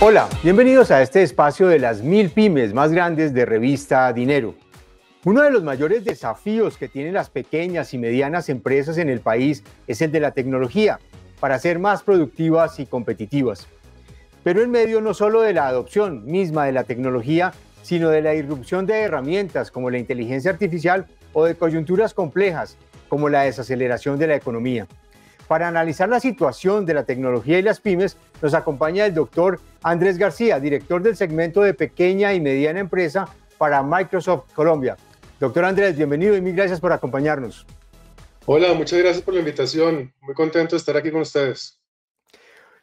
Hola, bienvenidos a este espacio de las mil pymes más grandes de revista Dinero. Uno de los mayores desafíos que tienen las pequeñas y medianas empresas en el país es el de la tecnología, para ser más productivas y competitivas. Pero en medio no solo de la adopción misma de la tecnología, sino de la irrupción de herramientas como la inteligencia artificial o de coyunturas complejas como la desaceleración de la economía. Para analizar la situación de la tecnología y las pymes, nos acompaña el doctor Andrés García, director del segmento de pequeña y mediana empresa para Microsoft Colombia. Doctor Andrés, bienvenido y mil gracias por acompañarnos. Hola, muchas gracias por la invitación. Muy contento de estar aquí con ustedes.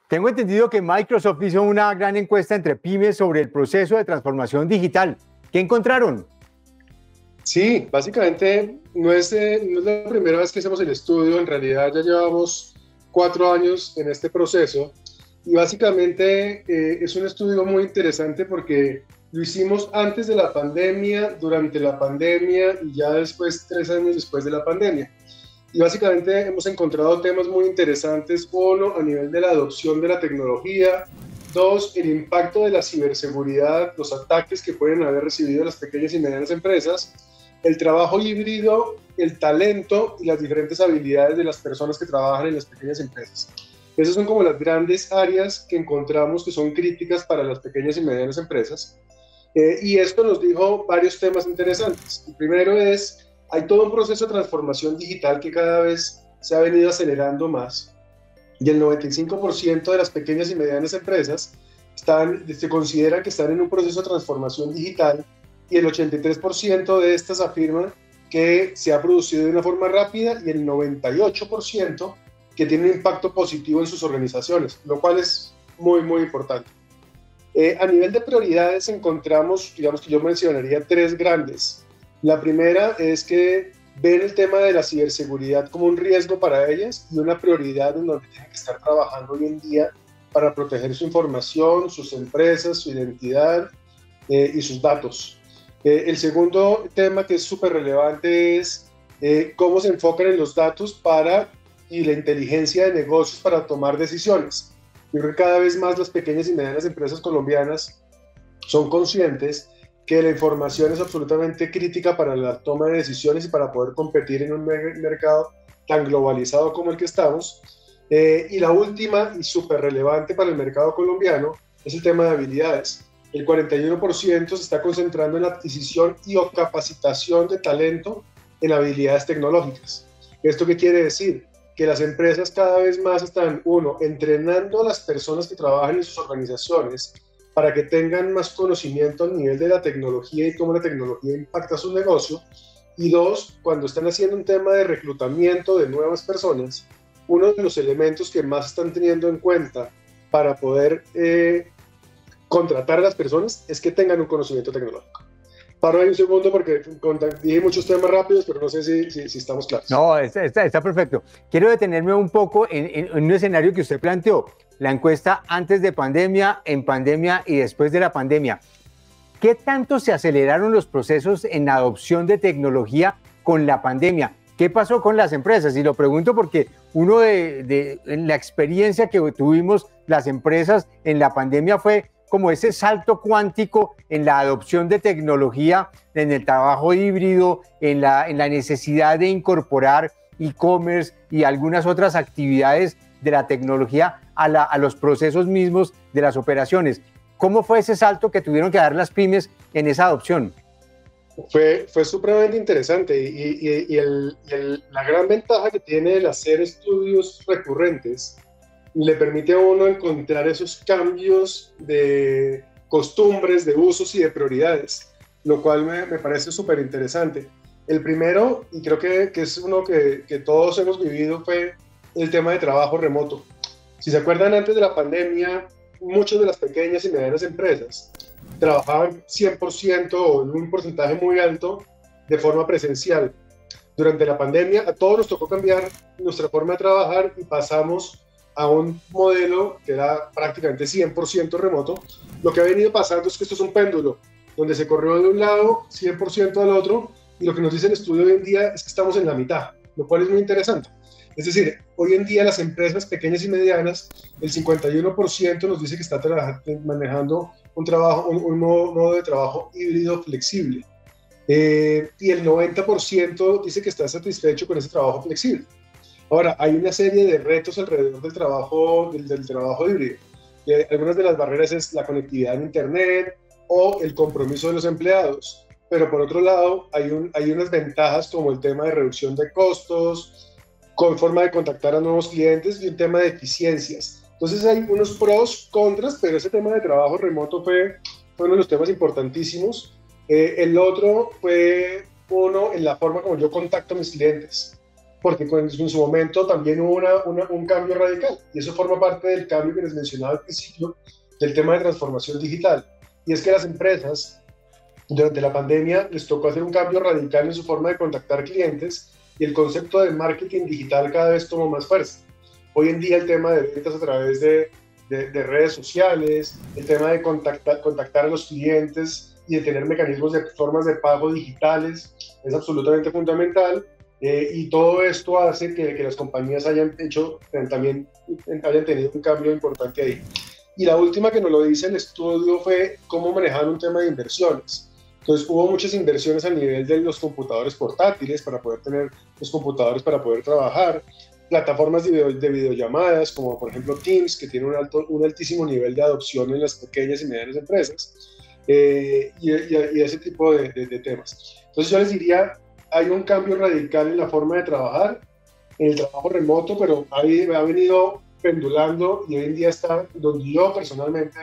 Tengo entendido que Microsoft hizo una gran encuesta entre pymes sobre el proceso de transformación digital. ¿Qué encontraron? Sí, básicamente no es, no es la primera vez que hacemos el estudio, en realidad ya llevamos cuatro años en este proceso y básicamente eh, es un estudio muy interesante porque lo hicimos antes de la pandemia, durante la pandemia y ya después, tres años después de la pandemia. Y básicamente hemos encontrado temas muy interesantes, uno, a nivel de la adopción de la tecnología, dos, el impacto de la ciberseguridad, los ataques que pueden haber recibido las pequeñas y medianas empresas, el trabajo híbrido, el talento y las diferentes habilidades de las personas que trabajan en las pequeñas empresas. Esas son como las grandes áreas que encontramos que son críticas para las pequeñas y medianas empresas. Eh, y esto nos dijo varios temas interesantes. El primero es, hay todo un proceso de transformación digital que cada vez se ha venido acelerando más. Y el 95% de las pequeñas y medianas empresas están, se consideran que están en un proceso de transformación digital y el 83% de estas afirman que se ha producido de una forma rápida y el 98% que tiene un impacto positivo en sus organizaciones, lo cual es muy, muy importante. Eh, a nivel de prioridades encontramos, digamos que yo mencionaría tres grandes. La primera es que ven el tema de la ciberseguridad como un riesgo para ellas y una prioridad en donde tienen que estar trabajando hoy en día para proteger su información, sus empresas, su identidad eh, y sus datos. Eh, el segundo tema que es súper relevante es eh, cómo se enfocan en los datos para y la inteligencia de negocios para tomar decisiones. Yo creo que cada vez más las pequeñas y medianas empresas colombianas son conscientes que la información es absolutamente crítica para la toma de decisiones y para poder competir en un mercado tan globalizado como el que estamos. Eh, y la última y súper relevante para el mercado colombiano es el tema de habilidades el 41% se está concentrando en la adquisición y o capacitación de talento en habilidades tecnológicas. ¿Esto qué quiere decir? Que las empresas cada vez más están, uno, entrenando a las personas que trabajan en sus organizaciones para que tengan más conocimiento a nivel de la tecnología y cómo la tecnología impacta su negocio. Y dos, cuando están haciendo un tema de reclutamiento de nuevas personas, uno de los elementos que más están teniendo en cuenta para poder eh, contratar a las personas es que tengan un conocimiento tecnológico. Paro ahí un segundo porque dije muchos temas rápidos, pero no sé si, si, estamos claros. No, está, está, perfecto. Quiero detenerme un poco en, en, un escenario que usted planteó, la encuesta antes de pandemia, en pandemia y después de la pandemia. ¿Qué tanto se aceleraron los procesos en adopción de tecnología con la pandemia? ¿Qué pasó con las empresas? Y lo pregunto porque uno de, de la experiencia que tuvimos las empresas en la pandemia fue como ese salto cuántico en la adopción de tecnología, en el trabajo híbrido, en la, en la necesidad de incorporar e-commerce y algunas otras actividades de la tecnología a, a, los procesos mismos de las operaciones. ¿Cómo fue ese salto que tuvieron que dar las pymes en esa adopción? Fue, fue supremamente interesante y, y, la gran ventaja que tiene el hacer estudios recurrentes le permite a uno encontrar esos cambios de costumbres, de usos y de prioridades, lo cual me, parece súper interesante. El primero, y creo que, que es uno que, que, todos hemos vivido, fue el tema de trabajo remoto. Si se acuerdan, antes de la pandemia, muchas de las pequeñas y medianas empresas trabajaban 100% o en un porcentaje muy alto de forma presencial. Durante la pandemia a todos nos tocó cambiar nuestra forma de trabajar y pasamos a un modelo que era prácticamente 100% remoto, lo que ha venido pasando es que esto es un péndulo, donde se corrió de un lado 100% al otro, y lo que nos dice el estudio hoy en día es que estamos en la mitad, lo cual es muy interesante. Es decir, hoy en día las empresas pequeñas y medianas, el 51% nos dice que está manejando un, trabajo, un, modo, de trabajo híbrido flexible. Eh, y el 90% dice que está satisfecho con ese trabajo flexible. Ahora, hay una serie de retos alrededor del trabajo, del, trabajo híbrido. algunas de las barreras es la conectividad en Internet o el compromiso de los empleados. Pero por otro lado, hay, un, hay unas ventajas como el tema de reducción de costos, con forma de contactar a nuevos clientes y un tema de eficiencias. Entonces hay unos pros, contras, pero ese tema de trabajo remoto fue, fue uno de los temas importantísimos. Eh, el otro fue uno en la forma como yo contacto a mis clientes, porque en su momento también hubo una, un cambio radical y eso forma parte del cambio que les mencionaba al principio del tema de transformación digital. Y es que las empresas durante la pandemia les tocó hacer un cambio radical en su forma de contactar clientes y el concepto de marketing digital cada vez tomó más fuerza. Hoy en día el tema de ventas a través de, de, redes sociales, el tema de contactar, contactar a los clientes y de tener mecanismos de formas de pago digitales es absolutamente fundamental eh, y todo esto hace que, que, las compañías hayan hecho también hayan tenido un cambio importante ahí. Y la última que nos lo dice el estudio fue cómo manejar un tema de inversiones. Entonces hubo muchas inversiones a nivel de los computadores portátiles para poder tener los computadores para poder trabajar, plataformas de, de videollamadas como por ejemplo Teams, que tiene un, alto, un altísimo nivel de adopción en las pequeñas y medianas empresas, eh, y, y, ese tipo de, de, temas. Entonces yo les diría, hay un cambio radical en la forma de trabajar, en el trabajo remoto, pero ha, ha venido pendulando y hoy en día está donde yo personalmente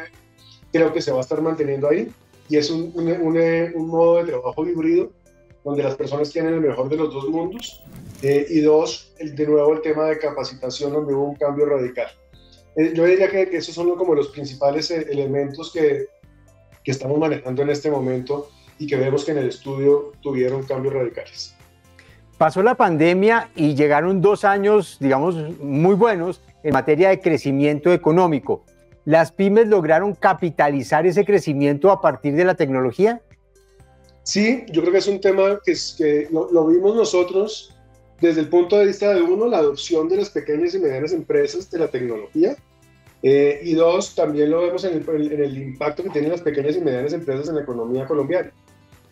creo que se va a estar manteniendo ahí. Y es un, un, un, modo de trabajo híbrido donde las personas tienen el mejor de los dos mundos. Eh, y dos, el, de nuevo el tema de capacitación donde hubo un cambio radical. Eh, yo diría que, esos son como los principales eh, elementos que, que estamos manejando en este momento y que vemos que en el estudio tuvieron cambios radicales. Pasó la pandemia y llegaron dos años, digamos, muy buenos en materia de crecimiento económico. ¿Las pymes lograron capitalizar ese crecimiento a partir de la tecnología? Sí, yo creo que es un tema que, es, que lo, vimos nosotros desde el punto de vista de uno, la adopción de las pequeñas y medianas empresas de la tecnología, eh, y dos, también lo vemos en el, en el, impacto que tienen las pequeñas y medianas empresas en la economía colombiana.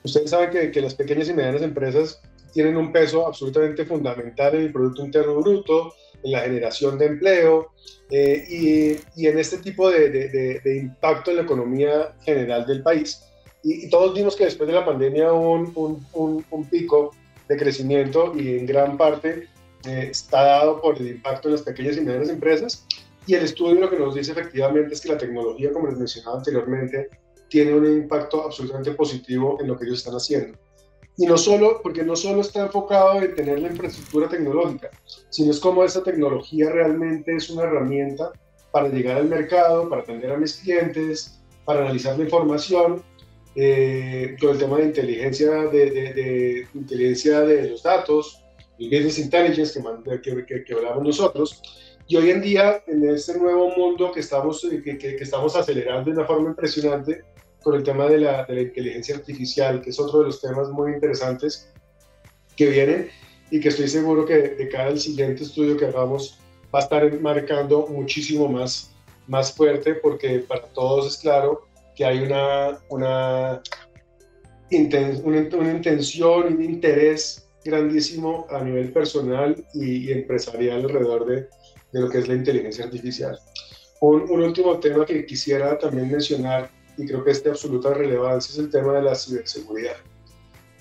Ustedes saben que, que las pequeñas y medianas empresas tienen un peso absolutamente fundamental en el Producto Interno Bruto, en la generación de empleo eh, y, y, en este tipo de, de, impacto en la economía general del país. Y, todos vimos que después de la pandemia hubo un, un, un, pico de crecimiento y en gran parte eh, está dado por el impacto en las pequeñas y medianas empresas. Y el estudio lo que nos dice efectivamente es que la tecnología, como les mencionaba anteriormente, tiene un impacto absolutamente positivo en lo que ellos están haciendo. Y no solo, porque no solo está enfocado en tener la infraestructura tecnológica, sino es como esa tecnología realmente es una herramienta para llegar al mercado, para atender a mis clientes, para analizar la información, eh, el tema de inteligencia de, de, inteligencia de los datos, el business intelligence que, que, que, hablamos nosotros. Y hoy en día, en este nuevo mundo que estamos, que, que, estamos acelerando de una forma impresionante, con el tema de la, de la, inteligencia artificial, que es otro de los temas muy interesantes que vienen y que estoy seguro que de cara al siguiente estudio que hagamos va a estar marcando muchísimo más, más fuerte porque para todos es claro que hay una, una, una, intención, un interés grandísimo a nivel personal y, empresarial alrededor de, de, lo que es la inteligencia artificial. Un, un último tema que quisiera también mencionar y creo que es de absoluta relevancia, es el tema de la ciberseguridad.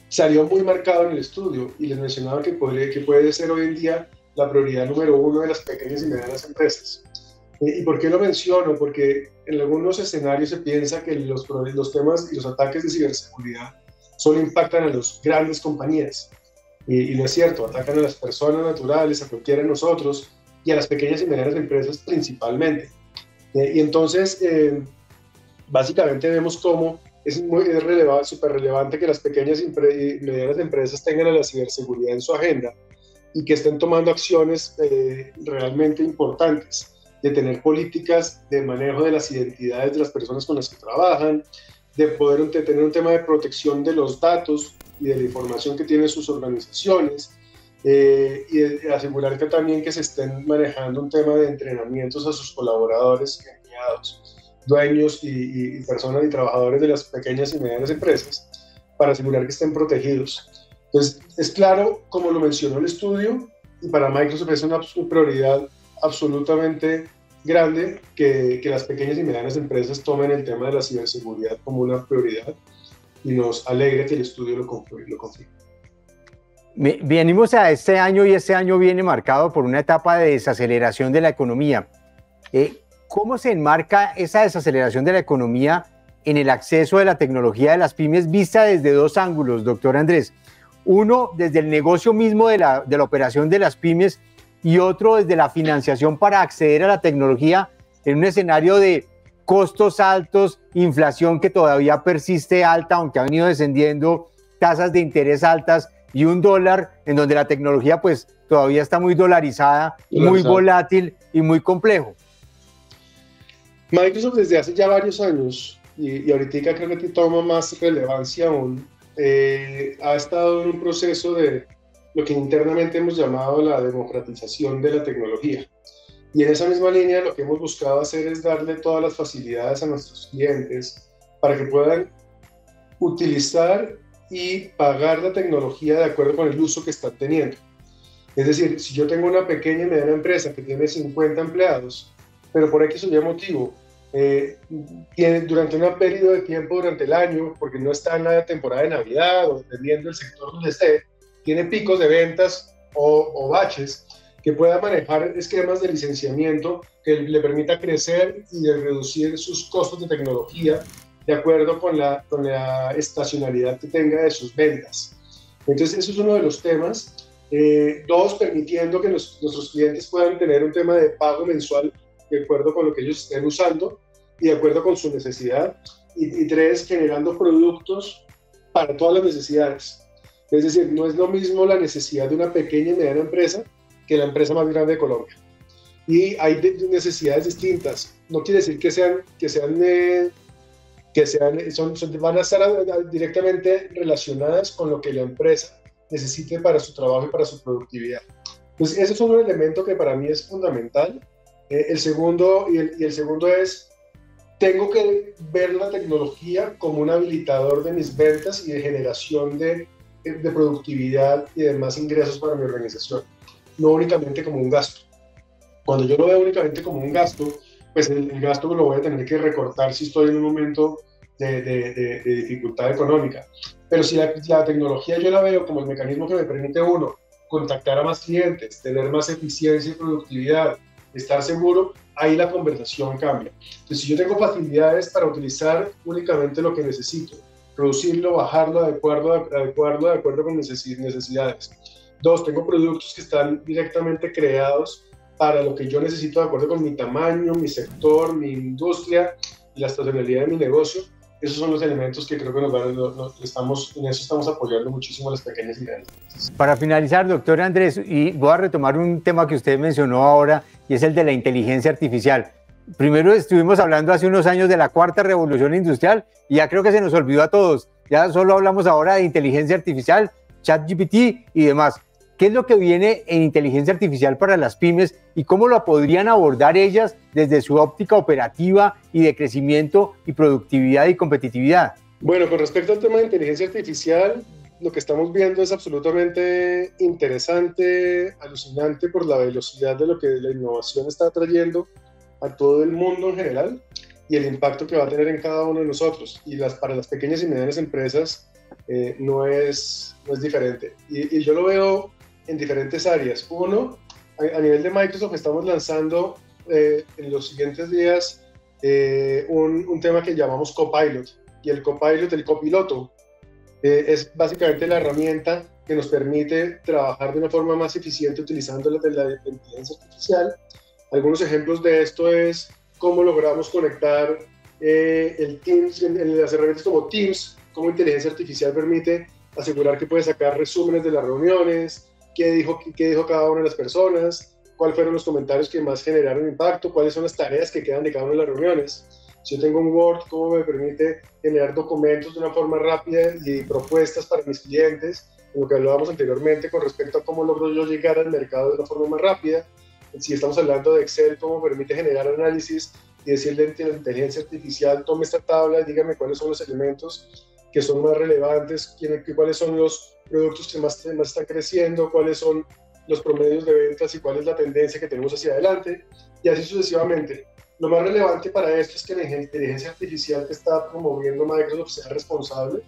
Salió muy marcado en el estudio y les mencionaba que, podría, que puede ser hoy en día la prioridad número uno de las pequeñas y medianas empresas. ¿Y por qué lo menciono? Porque en algunos escenarios se piensa que los, los temas y los ataques de ciberseguridad solo impactan a las grandes compañías. Y, no es cierto, atacan a las personas naturales, a cualquiera de nosotros y a las pequeñas y medianas empresas principalmente. Eh, y entonces, eh, básicamente vemos cómo es muy relevante, súper relevante que las pequeñas y medianas empresas tengan la ciberseguridad en su agenda y que estén tomando acciones eh, realmente importantes, de tener políticas de manejo de las identidades de las personas con las que trabajan, de poder tener un tema de protección de los datos y de la información que tienen sus organizaciones, eh, y asegurar que también que se estén manejando un tema de entrenamientos a sus colaboradores, empleados, dueños y, personas y trabajadores de las pequeñas y medianas empresas para asegurar que estén protegidos. Entonces, es claro, como lo mencionó el estudio, y para Microsoft es una prioridad absolutamente grande que, que, las pequeñas y medianas empresas tomen el tema de la ciberseguridad como una prioridad y nos alegra que el estudio lo, lo confirme. Venimos a este año y este año viene marcado por una etapa de desaceleración de la economía. Eh, ¿Cómo se enmarca esa desaceleración de la economía en el acceso de la tecnología de las pymes vista desde dos ángulos, doctor Andrés? Uno, desde el negocio mismo de la, de la operación de las pymes y otro desde la financiación para acceder a la tecnología en un escenario de costos altos, inflación que todavía persiste alta, aunque ha venido descendiendo, tasas de interés altas y un dólar en donde la tecnología pues todavía está muy dolarizada, muy volátil y muy complejo. Microsoft desde hace ya varios años, y, ahorita creo que toma más relevancia aún, eh, ha estado en un proceso de lo que internamente hemos llamado la democratización de la tecnología. Y en esa misma línea lo que hemos buscado hacer es darle todas las facilidades a nuestros clientes para que puedan utilizar y pagar la tecnología de acuerdo con el uso que están teniendo. Es decir, si yo tengo una pequeña y mediana empresa que tiene 50 empleados, pero por X o Y motivo, eh, tiene, durante una periodo de tiempo durante el año, porque no está en la temporada de Navidad o dependiendo del sector donde esté, tiene picos de ventas o, o baches, que pueda manejar esquemas de licenciamiento que le permita crecer y de reducir sus costos de tecnología de acuerdo con la, con la estacionalidad que tenga de sus ventas. Entonces, eso es uno de los temas. Eh, dos, permitiendo que nuestros clientes puedan tener un tema de pago mensual de acuerdo con lo que ellos estén usando y de acuerdo con su necesidad. Y, y tres, generando productos para todas las necesidades. Es decir, no es lo mismo la necesidad de una pequeña y mediana empresa que la empresa más grande de Colombia. Y hay necesidades distintas. No quiere decir que sean, que sean eh, que sean, son, van a estar directamente relacionadas con lo que la empresa necesite para su trabajo y para su productividad. Pues ese es un elemento que para mí es fundamental. Eh, el segundo, y el, y el segundo es, tengo que ver la tecnología como un habilitador de mis ventas y de generación de, de productividad y de más ingresos para mi organización, no únicamente como un gasto. Cuando yo lo veo únicamente como un gasto, pues el, gasto lo voy a tener que recortar si estoy en un momento de, de, dificultad económica. Pero si la, la, tecnología yo la veo como el mecanismo que me permite uno contactar a más clientes, tener más eficiencia y productividad, estar seguro, ahí la conversación cambia. Entonces, si yo tengo facilidades para utilizar únicamente lo que necesito, producirlo, bajarlo, adecuarlo, adecuarlo de acuerdo con necesidades. Dos, tengo productos que están directamente creados para lo que yo necesito de acuerdo con mi tamaño, mi sector, mi industria y la estacionalidad de mi negocio. Esos son los elementos que creo que estamos, en eso estamos apoyando muchísimo a las pequeñas y grandes. Para finalizar, doctor Andrés, y voy a retomar un tema que usted mencionó ahora, y es el de la inteligencia artificial. Primero estuvimos hablando hace unos años de la cuarta revolución industrial y ya creo que se nos olvidó a todos. Ya solo hablamos ahora de inteligencia artificial, chat GPT y demás. ¿Qué es lo que viene en inteligencia artificial para las pymes y cómo lo podrían abordar ellas desde su óptica operativa y de crecimiento y productividad y competitividad? Bueno, con respecto al tema de inteligencia artificial, lo que estamos viendo es absolutamente interesante, alucinante por la velocidad de lo que la innovación está trayendo a todo el mundo en general y el impacto que va a tener en cada uno de nosotros. Y las, para las pequeñas y medianas empresas eh, no, es, no es diferente. Y, y yo lo veo en diferentes áreas. Uno, a, nivel de Microsoft estamos lanzando eh, en los siguientes días eh, un, un, tema que llamamos Copilot. Y el Copilot, el copiloto, eh, es básicamente la herramienta que nos permite trabajar de una forma más eficiente utilizando la, la inteligencia artificial. Algunos ejemplos de esto es cómo logramos conectar el Teams, en, en las herramientas como Teams, cómo inteligencia artificial permite asegurar que puede sacar resúmenes de las reuniones, qué dijo, qué dijo cada una de las personas, cuáles fueron los comentarios que más generaron impacto, cuáles son las tareas que quedan de cada una de las reuniones. Si yo tengo un Word, ¿cómo me permite generar documentos de una forma rápida y propuestas para mis clientes lo que hablábamos anteriormente con respecto a cómo logro yo llegar al mercado de una forma más rápida. Si estamos hablando de Excel, cómo permite generar análisis y decirle a la inteligencia artificial, tome esta tabla dígame cuáles son los elementos que son más relevantes, cuáles son los productos que más, más están creciendo, cuáles son los promedios de ventas y cuál es la tendencia que tenemos hacia adelante, y así sucesivamente. Lo más relevante para esto es que la inteligencia artificial que está promoviendo Microsoft sea responsable,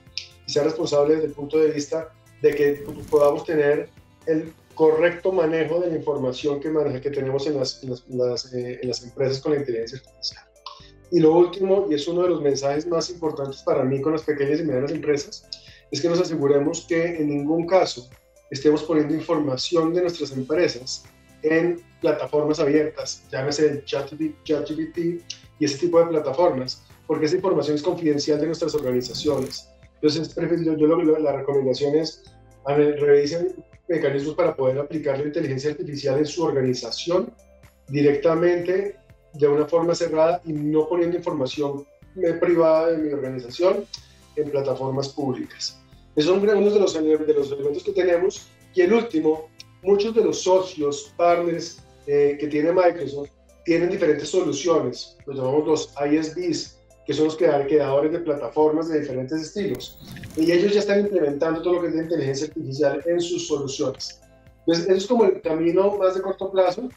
y sea responsable desde el punto de vista de que podamos tener el correcto manejo de la información que, maneja, que tenemos en las, en las, eh, en las empresas con la inteligencia artificial. Y lo último, y es uno de los mensajes más importantes para mí con las pequeñas y medianas empresas, es que nos aseguremos que en ningún caso estemos poniendo información de nuestras empresas en plataformas abiertas, llámese el ChatGPT y ese tipo de plataformas, porque esa información es confidencial de nuestras organizaciones. Entonces, yo, yo la recomendación es, revisen mecanismos para poder aplicar la inteligencia artificial en su organización directamente de una forma cerrada y no poniendo información privada de mi organización en plataformas públicas. Esos son algunos de los, de los elementos que tenemos. Y el último, muchos de los socios, partners eh, que tiene Microsoft tienen diferentes soluciones, los llamamos los ISVs, que son los creadores de plataformas de diferentes estilos. Y ellos ya están implementando todo lo que es inteligencia artificial en sus soluciones. Entonces, eso es como el camino más de corto plazo.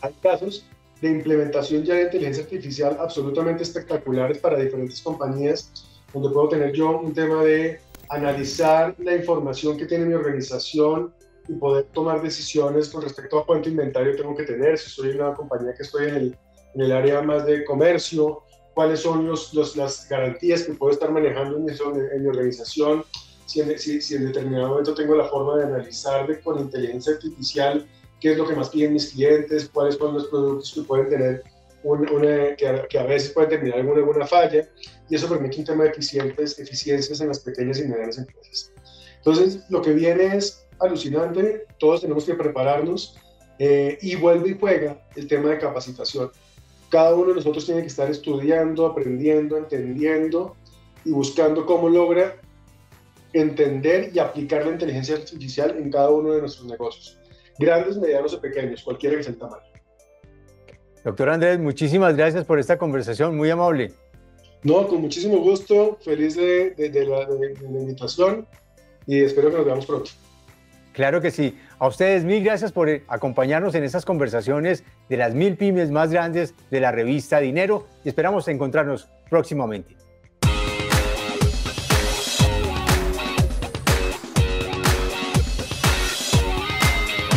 Hay casos de implementación ya de inteligencia artificial absolutamente espectaculares para diferentes compañías, donde puedo tener yo un tema de analizar la información que tiene mi organización y poder tomar decisiones con respecto a cuánto inventario tengo que tener, si soy una compañía que estoy en el, en el área más de comercio, cuáles son los, los, las garantías que puedo estar manejando en mi, en mi organización, si en, si, si en, determinado momento tengo la forma de analizar de, con inteligencia artificial qué es lo que más piden mis clientes, cuáles son los productos que pueden tener una, que, a, veces pueden terminar en alguna falla, y eso permite un tema de eficientes, eficiencias en las pequeñas y medianas empresas. Entonces, lo que viene es alucinante, todos tenemos que prepararnos, eh, y vuelve y juega el tema de capacitación. Cada uno de nosotros tiene que estar estudiando, aprendiendo, entendiendo y buscando cómo logra entender y aplicar la inteligencia artificial en cada uno de nuestros negocios, grandes, medianos o pequeños, cualquiera que sea el tamaño. Doctor Andrés, muchísimas gracias por esta conversación, muy amable. No, con muchísimo gusto, feliz de, la, invitación y espero que nos veamos pronto. Claro que sí. A ustedes mil gracias por acompañarnos en estas conversaciones de las mil pymes más grandes de la revista Dinero y esperamos encontrarnos próximamente.